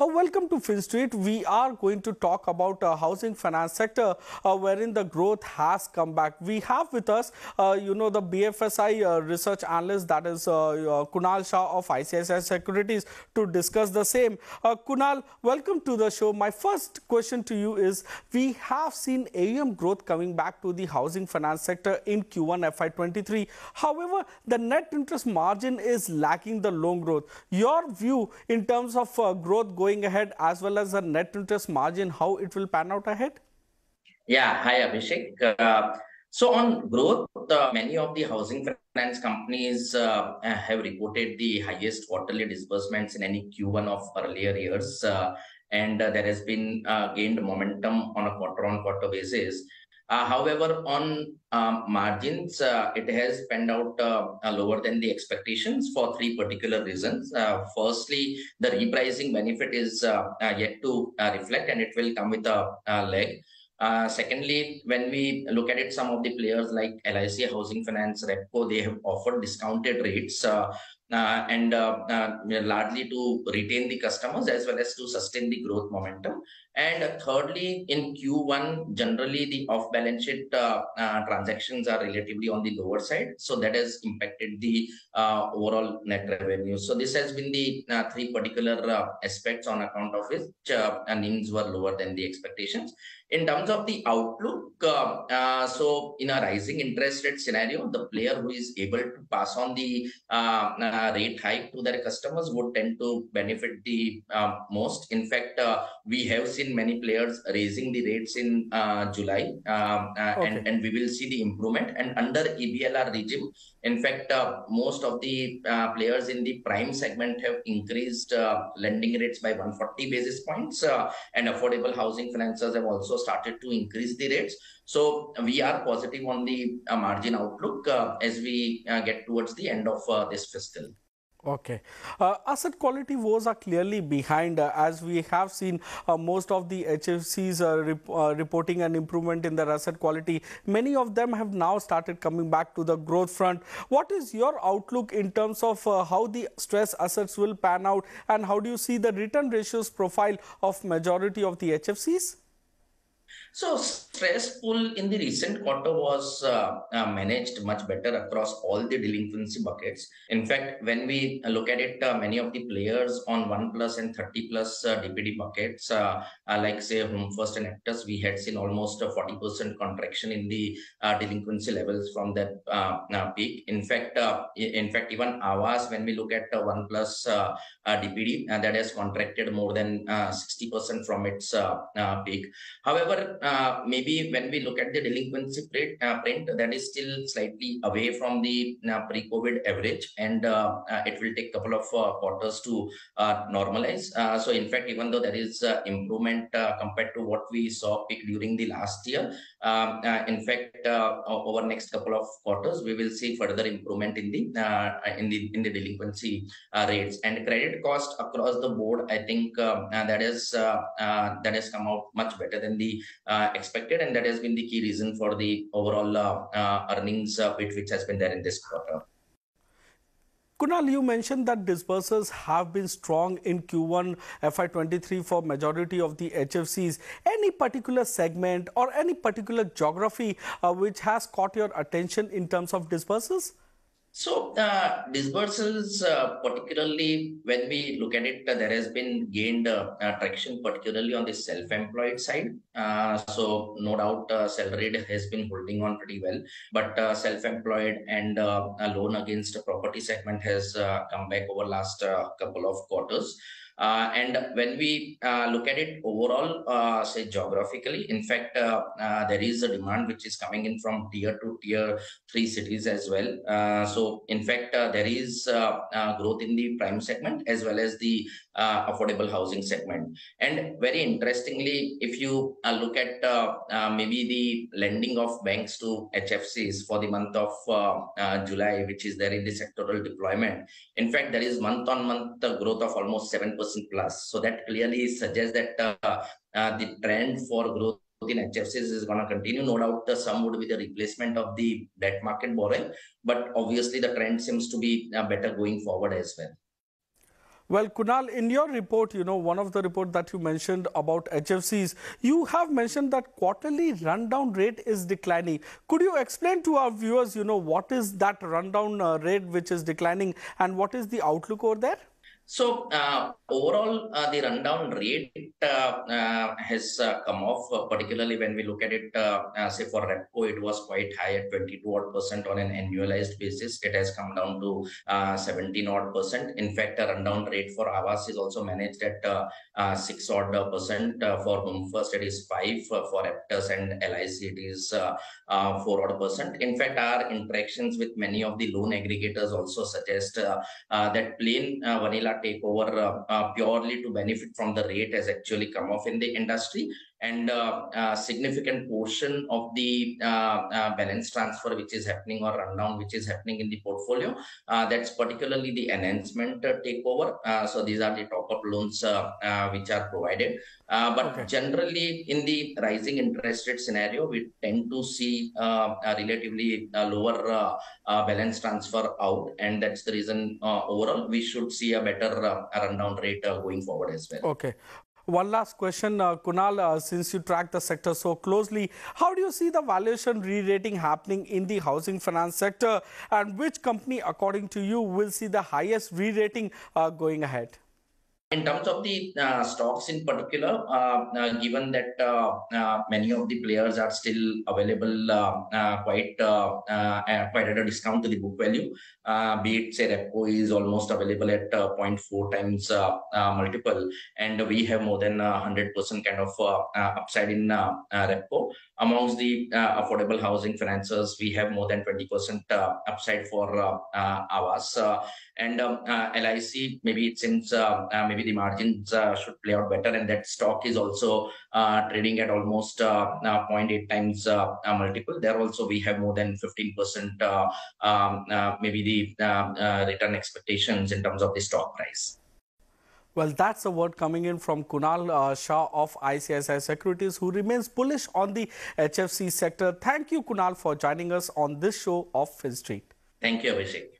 Uh, welcome to FinStreet. We are going to talk about uh, housing finance sector, uh, wherein the growth has come back. We have with us, uh, you know, the BFSI uh, research analyst, that is uh, Kunal Shah of ICICI Securities, to discuss the same. Kunal, welcome to the show. My first question to you is: We have seen AUM growth coming back to the housing finance sector in Q1 FY23. However, the net interest margin is lacking the loan growth. Your view in terms of growth going going ahead as well as the net interest margin, how it will pan out ahead? Yeah, hi Abhishek. Uh, so on growth, uh, many of the housing finance companies uh, have reported the highest quarterly disbursements in any Q1 of earlier years. Uh, and uh, there has been uh, gained momentum on a quarter-on-quarter basis. Uh, however, on um, margins, uh, it has panned out uh, lower than the expectations for three particular reasons. firstly, the repricing benefit is yet to reflect and it will come with a, lag. Secondly, when we look at it, some of the players like LIC Housing Finance, Repco, they have offered discounted rates and largely to retain the customers as well as to sustain the growth momentum. And thirdly, in Q1, generally the off-balance sheet uh, uh, transactions are relatively on the lower side. So that has impacted the uh, overall net revenue. So this has been the uh, three particular uh, aspects on account of which uh, NIMs were lower than the expectations. In terms of the outlook, so in a rising interest rate scenario, the player who is able to pass on the rate hike to their customers would tend to benefit the most. In fact, we have seen many players raising the rates in uh, July, um, uh, okay. and and we will see the improvement. And under EBLR regime, in fact, uh, most of the uh, players in the prime segment have increased uh, lending rates by 140 basis points, uh, and affordable housing financiers have also started to increase the rates. So we are positive on the margin outlook as we get towards the end of this fiscal. Okay. Uh, asset quality woes are clearly behind uh, as we have seen uh, most of the HFCs uh, rep uh, reporting an improvement in their asset quality. Many of them have now started coming back to the growth front. What is your outlook in terms of uh, how the stress assets will pan out and how do you see the return ratios profile of majority of the HFCs? So stress pool in the recent quarter was uh, uh, managed much better across all the delinquency buckets. In fact, when we look at it, uh, many of the players on 1 plus and 30 plus DPD uh, buckets, uh, uh, like say Home First and Aptus, we had seen almost a 40% contraction in the delinquency levels from that peak. In fact, in fact, even Aavas, when we look at 1 plus DPD, that has contracted more than 60% from its peak. However, uh, maybe when we look at the delinquency rate, uh, print, that is still slightly away from the uh, pre-COVID average, and uh, uh, it will take a couple of quarters to normalize. so, in fact, even though there is improvement compared to what we saw peak during the last year, um, in fact, over next couple of quarters, we will see further improvement in the in the in the delinquency rates and credit cost across the board. I think um, that is that has come out much better than the uh, expected, and that has been the key reason for the overall uh, uh, earnings bit which has been there in this quarter. Kunal, you mentioned that disbursals have been strong in Q1 FY23 for majority of the HFCs. Any particular segment or any particular geography uh, which has caught your attention in terms of disbursals? So uh, disbursals, uh, particularly when we look at it, uh, there has been gained uh, traction, particularly on the self-employed side. Uh, so no doubt, uh, salaried has been holding on pretty well, but self-employed and a loan against property segment has come back over last couple of quarters. Uh, and when we uh, look at it overall, uh, say geographically, in fact, uh, uh, there is a demand which is coming in from tier two, tier three cities as well. Uh, so, in fact, there is growth in the prime segment as well as the affordable housing segment. And very interestingly, if you look at maybe the lending of banks to HFCs for the month of July, which is there in the sectoral deployment, in fact, there is month on month growth of almost 7% plus. So that clearly suggests that uh, uh, the trend for growth in HFCs is going to continue. No doubt uh, some would be the replacement of the debt market borrowing, but obviously the trend seems to be uh, better going forward as well. Well, Kunal, in your report, you know, one of the report that you mentioned about HFCs, you have mentioned that quarterly rundown rate is declining. Could you explain to our viewers, you know, what is that rundown uh, rate which is declining and what is the outlook over there? So uh, overall, uh, the rundown rate uh, uh has uh, come off, uh, particularly when we look at it, say for Repco, it was quite high at 22 odd percent on an annualized basis. It has come down to 17 odd percent. In fact, a rundown rate for Aavas is also managed at 6 odd percent. for Home First, it is 5. for Aptus and LIC, it is 4 odd percent. In fact, our interactions with many of the loan aggregators also suggest that plain vanilla take over uh, uh, purely to benefit from the rate has actually come off in the industry and uh, a significant portion of the uh, uh, balance transfer which is happening or rundown which is happening in the portfolio uh, that's particularly the enhancement uh, takeover. So these are the top up loans which are provided. But okay. generally in the rising interest rate scenario we tend to see a relatively lower balance transfer out and that's the reason overall we should see a better rundown rate going forward as well. Okay one last question, uh, Kunal, uh, since you track the sector so closely, how do you see the valuation re-rating happening in the housing finance sector and which company, according to you, will see the highest re-rating uh, going ahead? In terms of the uh, stocks in particular, uh, uh, given that uh, uh, many of the players are still available uh, quite quite at a discount to the book value, be it say Repco is almost available at 0.4 times multiple, and we have more than 100% kind of upside in Repco. Amongst the affordable housing financiers, we have more than 20% upside for uh, Aavas. and um, LIC, maybe since maybe maybe the margins uh, should play out better. And that stock is also uh, trading at almost uh, 0.8 times multiple. There also we have more than 15% um, maybe the return expectations in terms of the stock price. Well, that's a word coming in from Kunal uh, Shah of ICICI Securities, who remains bullish on the HFC sector. Thank you, Kunal, for joining us on this show of FinStreet. Thank you, Abhishek.